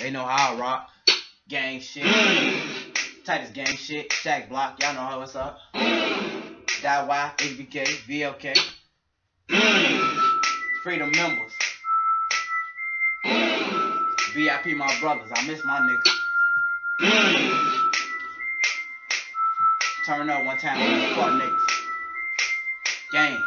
They know how I rock. Gang shit. Tightest gang shit. Shaq Block. Y'all know how what's up. That Y, HBK, VLK. Freedom members. VIP my brothers. I miss my niggas. Turn up one time fuck niggas. Gang.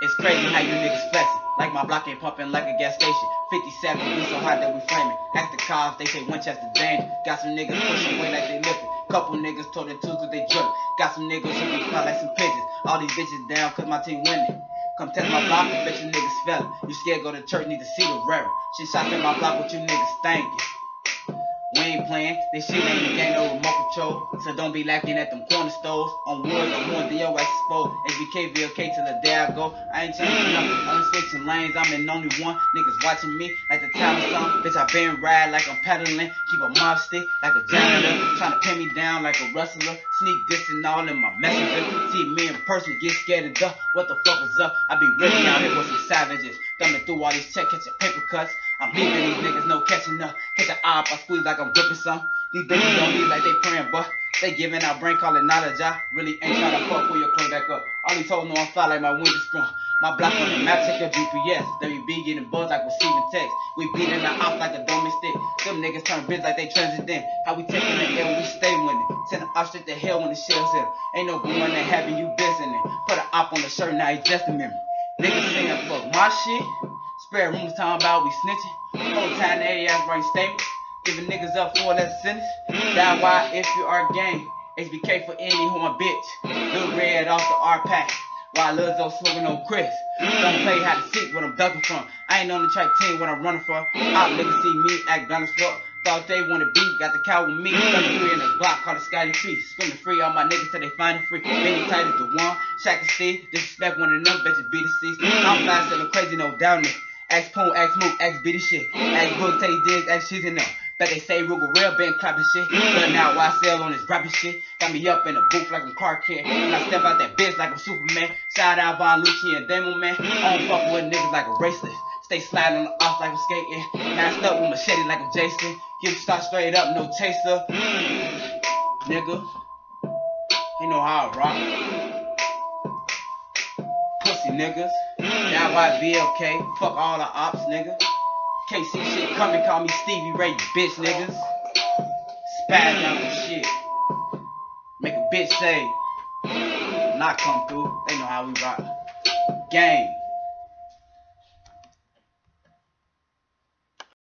It's crazy how you niggas flexing. Like my block ain't pumping like a gas station. 57, we so hot that we flaming. Ask the cops, they say Winchester danger. Got some niggas pushing weight like they lifting. Couple niggas told two cause they drillin'. Got some niggas who be fly like some pigeons. All these bitches down cause my team winning. Come test my block bet you niggas fellin'. You scared go to church, need to see the reverend. She shot in my block, what you niggas thinking? Ain't playing, this shit ain't a game, no remote control. So don't be lacking at them corner stores. On woods, I'm on DO exposed. HBK, VLK till the day I go. I ain't changing nothing, I'm switching lanes. I'm in only one. Niggas watching me like the talent song. Bitch, I been ride like I'm pedaling. Keep a mob stick like a janitor. Trying to pin me down like a wrestler. Sneak dissing all in my messenger. See me in person, get scared of duh. What the fuck is up? I be really out here with some savages. Thumbing through all these check, catching paper cuts. I'm leaving these niggas, no catching up. Catch an eye I squeeze like I'm gripping some. These bitches don't need like they praying, but they giving out brain calling knowledge. I really ain't trying to fuck pull your clothes back up. All these hoes know I'm fly like my wind is sprung. My block on the map, check your GPS. WB getting buzzed like receiving text. We beating the ops like a dome stick. Them niggas turn bitch like they transcendent. How we taking the L, we stay winning. Send the ops straight to hell when the shells hit. Ain't no one that having you business. Put an op on the shirt, now he just a memory. Niggas saying fuck my shit. Spare rumors talking about we snitching. Whole time they ass writing statements. Giving niggas up for that sentence. That why if you are gang. HBK for any who a bitch. Lil Red off the R pack. While Lizzo smoking on Chris. Don't play how to seek what I'm ducking from. I ain't on the track team when I'm running for. Out niggas see me act dumb as fuck. Thought they wanna beat, got the cow with me. 33 in the block, called a Scotty Free. Swimming free, all my niggas till they find it free. Benny tight as the one, Shaq and Steve. Disrespect one of them, bitches the seats. I'm fly, selling crazy, no doubt. Ask Poon, ask Mook, ask the shit. Ask Book, take Diggs, ask She's in there. Bet they say Ruger Rell been clapping shit. But now YSL on his rapping shit. Got me up in the booth like I'm Clark Kent. And I step out that bitch like I'm Superman. Shout out Von Lucci and Man. I don't fuck with niggas like a racist. Stay sliding on the off like I'm skating. Masked up with machete like I'm Jason. Give start straight up, no chaser. Nigga. Ain't know how I rock. Pussy niggas. That why VLK. Fuck all the ops, nigga. KC shit coming, call me Stevie Ray, bitch niggas. Spaz out the shit. Make a bitch say, not come through. They know how we rock. Gang.